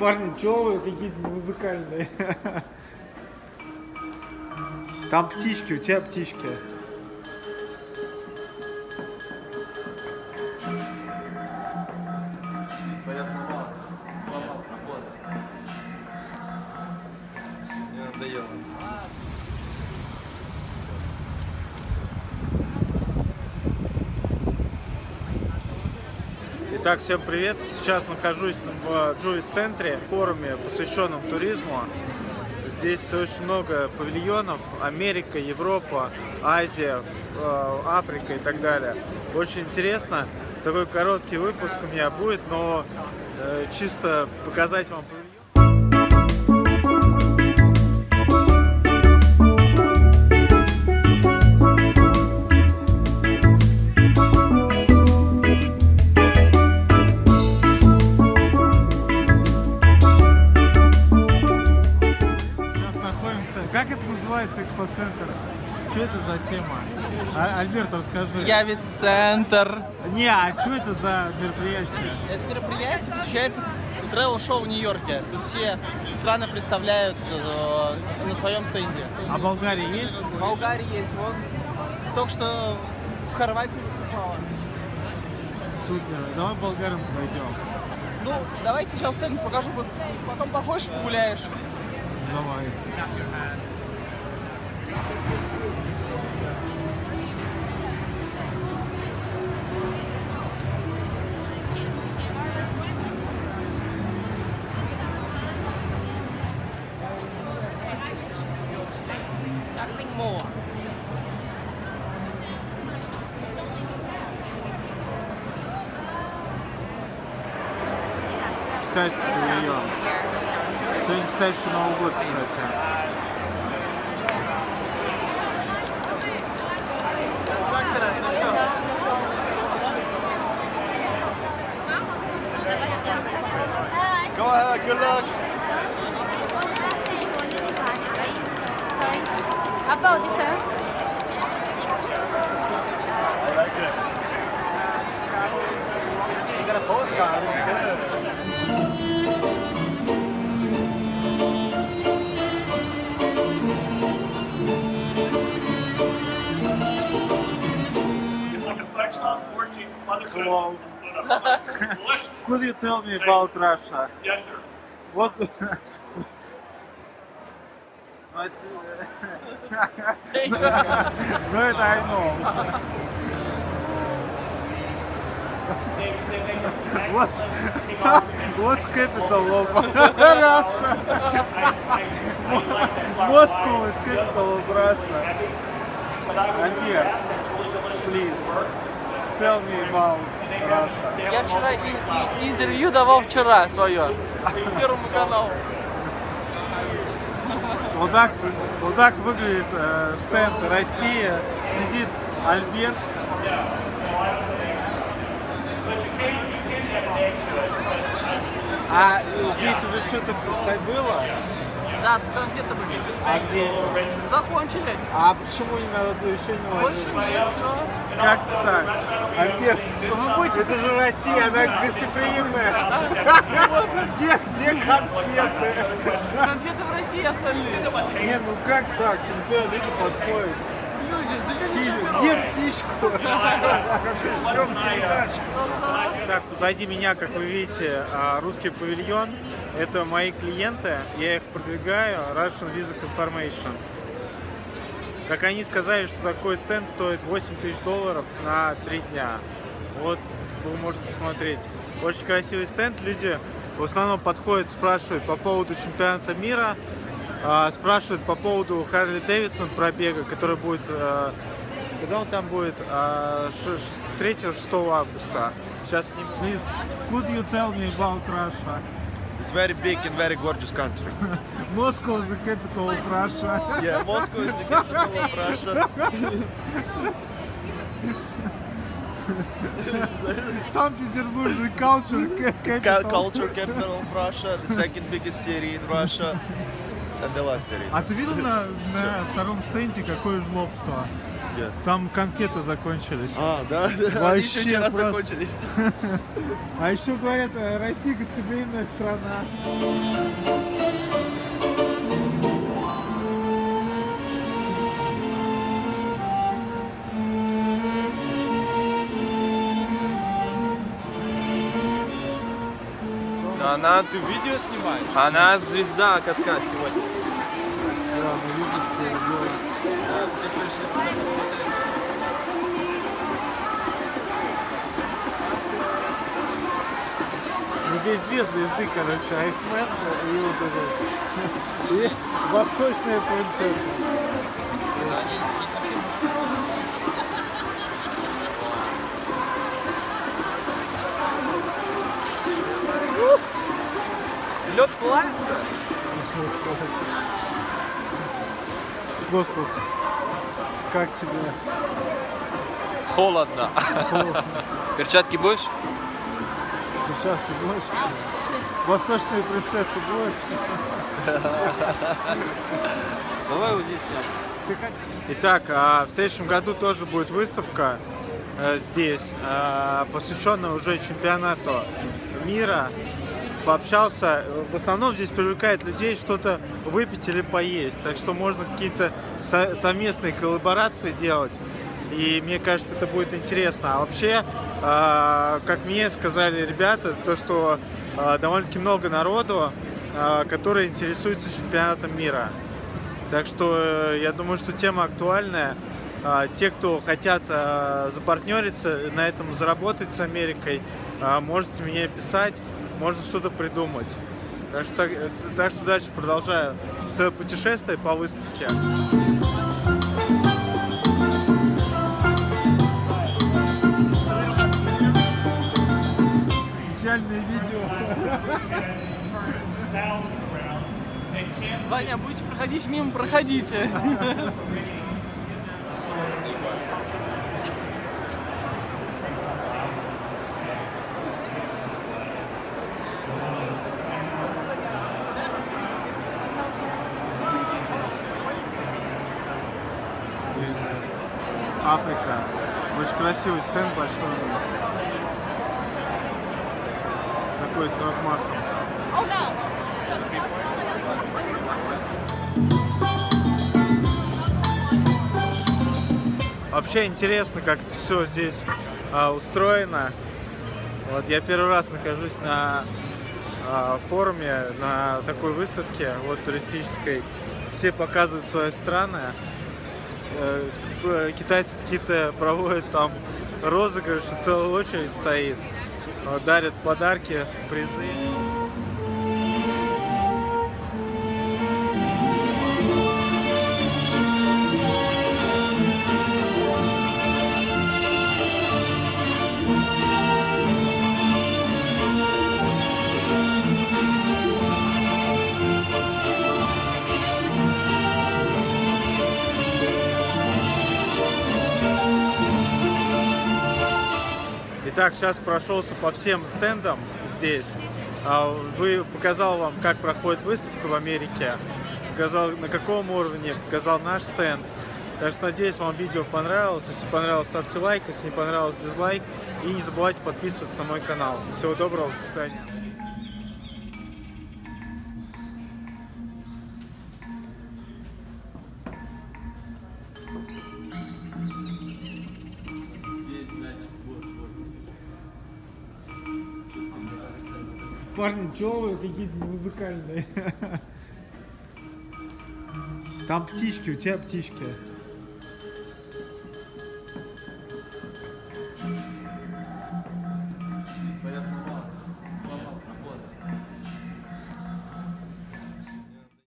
Парни, вы какие-то музыкальные? Там птички, у тебя птички. Твоя слова. Слова, работа. Мне надоело. Итак, всем привет! Сейчас нахожусь в Джувис центре, форуме, посвященном туризму. Здесь очень много павильонов. Америка, Европа, Азия, э, Африка и так далее. Очень интересно. Такой короткий выпуск у меня будет, но э, чисто показать вам Альберт, расскажи. Явец-центр. Не, а что это за мероприятие? Это мероприятие посвящается тревел-шоу в Нью-Йорке. Тут все страны представляют э, на своем стенде. А Болгария есть? В Болгарии есть, вон. Только что в Хорватии выступала. Супер. Давай болгарам пойдем. Ну, давайте сейчас стенд покажу, потом походишь, погуляешь. Давай. Nothing more. Китайский павильон. Сегодня китайский Новый год, кстати. God is good. Like a Cool. Could you tell me about Russia? Yes, sir. What? but, uh, no, I know. What's. What's capital of Russia? Moscow is capital of Russia. delicious. Please. Tell me about Russia. Я вчера интервью давал вчера свое. Первому каналу. Вот так, вот так выглядит э, стенд Россия. Сидит Альберт. А здесь уже что-то просто было? Да, тут конфеты были. А где? Закончились. А почему не надо еще не Больше нет, все. Как так? Альберт, Вы будете это же Россия, она гостеприимная. Где, где конфеты? Конфеты в России остальные. Не, ну как так? Люди подходят. Люди, да люди Птичку. еще Где птичку? Так, позади меня, как вы видите, а, русский павильон. Это мои клиенты, я их продвигаю, Russian Visa Confirmation. Как они сказали, что такой стенд стоит 8 тысяч долларов на 3 дня. Вот, вы можете посмотреть. Очень красивый стенд. Люди в основном подходят, спрашивают по поводу чемпионата мира, а, спрашивают по поводу Харли Дэвидсон пробега, который будет... а, когда он там будет? А, 3-6 августа. Сейчас не... Please, could you tell me about Russia? It's very big and very gorgeous country. Moscow is the capital of Russia. Yeah, Moscow is the capital of Russia. Санкт-Петербург же culture ca- Ca- capital. culture capital of Russia, the second biggest city in Russia, and the last city. А ты видел на, на втором стенде какое жлобство? Где? Там конфеты закончились. А, да? Они Вообще еще вчера просто. закончились. А еще говорят, Россия гостеприимная страна. Она, ты видео снимаешь? Она звезда катка сегодня. Ну, здесь две звезды, короче, Айсмен и вот это. И восточная принцесса. Лед плавится? Костас, как тебе? Холодно. Перчатки будешь? Ты будешь? Восточную принцессу будешь? Давай вот здесь. Итак, а, в следующем году тоже будет выставка э, здесь, а, посвященная уже чемпионату мира. Пообщался, в основном здесь привлекает людей что-то выпить или поесть, так что можно какие-то со- совместные коллаборации делать. И мне кажется, это будет интересно. А вообще, а, как мне сказали ребята, то, что а, довольно-таки много народу, а, которые интересуются чемпионатом мира. Так что э, я думаю, что тема актуальная. Те, кто хотят запартнериться, на этом заработать с Америкой, можете мне писать, можно что-то придумать. Так что, так, э, так что дальше продолжаю свое путешествие по выставке. Печальное видео. Ваня, будете проходить мимо, проходите. Африка. Очень красивый стенд большой. Такой с размахом. Вообще интересно, как это все здесь а, устроено. Вот я первый раз нахожусь на а, форуме, на такой выставке, вот туристической. Все показывают свои страны. Э, п- Китайцы какие-то проводят там розыгрыши, целая очередь стоит. Вот, дарят подарки, призы. Итак, сейчас прошелся по всем стендам здесь. А, Вы показал вам, как проходит выставка в Америке, показал на каком уровне, показал наш стенд. Так что надеюсь, вам видео понравилось. Если понравилось, ставьте лайк, если не понравилось, дизлайк. И не забывайте подписываться на мой канал. Всего доброго, до свидания. Парни, чего вы какие-то музыкальные? Там птички, у тебя птички.